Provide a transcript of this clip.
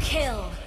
kill.